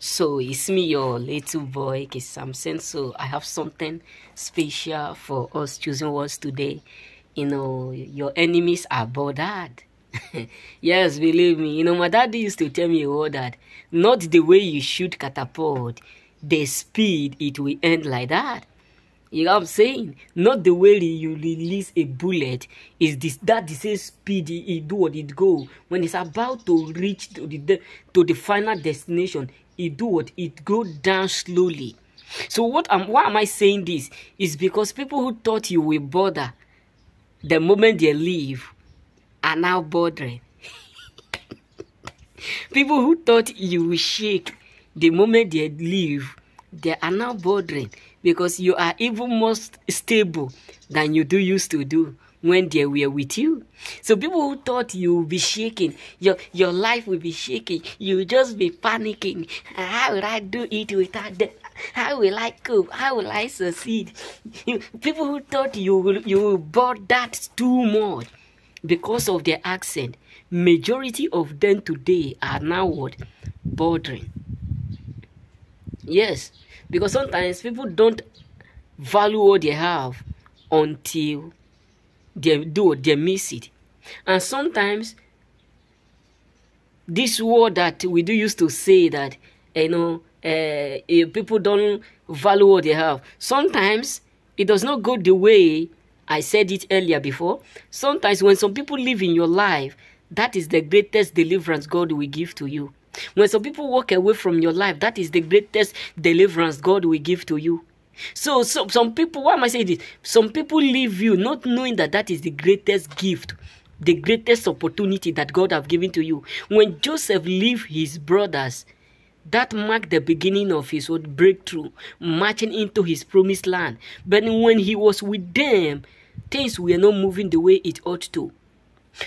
So it's me, your little boy, K Samson. So I have something special for us chosen ones today. You know, your enemies are bothered. yes, believe me. You know, my daddy used to tell me all that. Not the way you shoot catapult, the speed it will end like that. You know what I'm saying? Not the way you release a bullet is this that the same speed it, do what it go when it's about to reach to the to the final destination. It do what it go down slowly. So what am why am I saying this? Is because people who thought you will bother the moment they leave are now bothering. people who thought you will shake the moment they leave, they are now bothering because you are even more stable than you do used to do when they were with you. So people who thought you would be shaking, your your life will be shaking, you just be panicking. How will I do it without them? How will I cope? How will I succeed? People who thought you will you bore that too much because of their accent, majority of them today are now what? Bordering. Yes, because sometimes people don't value what they have until they do they miss it. And sometimes this word that we do used to say that you know uh, people don't value what they have. Sometimes it does not go the way i said it earlier before. Sometimes when some people live in your life that is the greatest deliverance god will give to you. When some people walk away from your life, that is the greatest deliverance God will give to you. So, so some people, why am I saying this? Some people leave you not knowing that that is the greatest gift, the greatest opportunity that God have given to you. When Joseph leave his brothers, that marked the beginning of his own breakthrough, marching into his promised land. But when he was with them, things were not moving the way it ought to.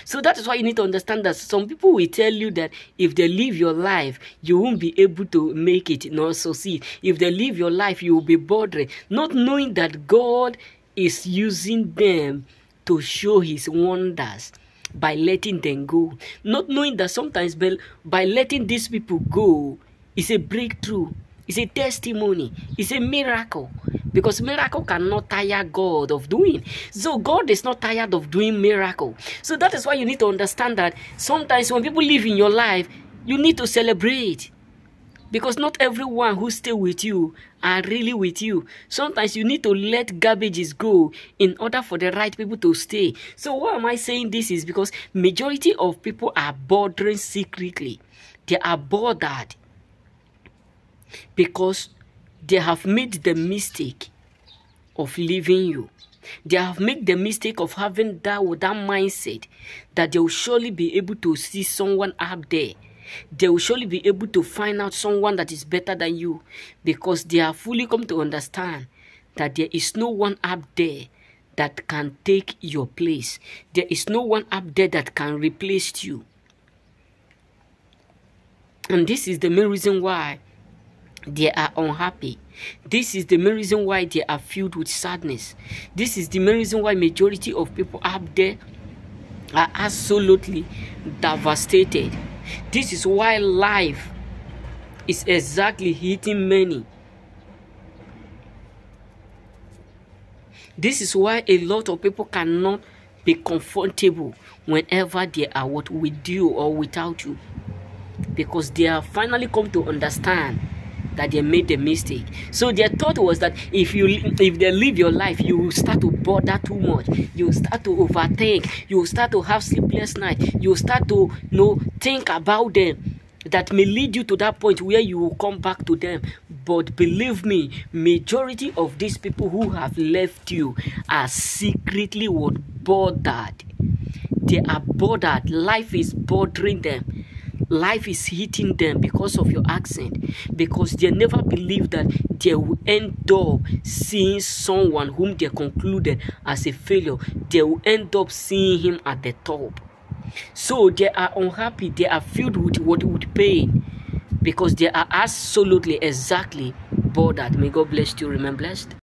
So that is why you need to understand that some people will tell you that if they live your life, you won't be able to make it nor succeed. If they live your life, you will be bothering, not knowing that God is using them to show his wonders by letting them go. Not knowing that sometimes by, by letting these people go is a breakthrough, it's a testimony, it's a miracle because miracle cannot tire God of doing. So God is not tired of doing miracle. So that is why you need to understand that sometimes when people live in your life, you need to celebrate. Because not everyone who stay with you are really with you. Sometimes you need to let garbages go in order for the right people to stay. So why am I saying this is because majority of people are bothering secretly. They are bothered because they have made the mistake of leaving you. They have made the mistake of having that, that mindset that they will surely be able to see someone up there. They will surely be able to find out someone that is better than you because they have fully come to understand that there is no one up there that can take your place. There is no one up there that can replace you. And this is the main reason why they are unhappy. This is the main reason why they are filled with sadness. This is the main reason why majority of people up there are absolutely devastated. This is why life is exactly hitting many. This is why a lot of people cannot be comfortable whenever they are what with you or without you. Because they have finally come to understand that they made a mistake. So their thought was that if you if they live your life, you will start to bother too much. You will start to overthink. You will start to have sleepless nights. You will start to you know think about them. That may lead you to that point where you will come back to them. But believe me, majority of these people who have left you are secretly what bothered. They are bothered. Life is bothering them life is hitting them because of your accent. Because they never believe that they will end up seeing someone whom they concluded as a failure. They will end up seeing him at the top. So they are unhappy. They are filled with what with pain. Because they are absolutely exactly bothered. May god bless you. Remain blessed